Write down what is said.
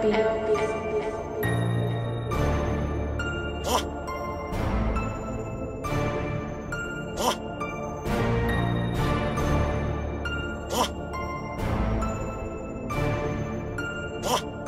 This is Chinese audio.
走了走了走走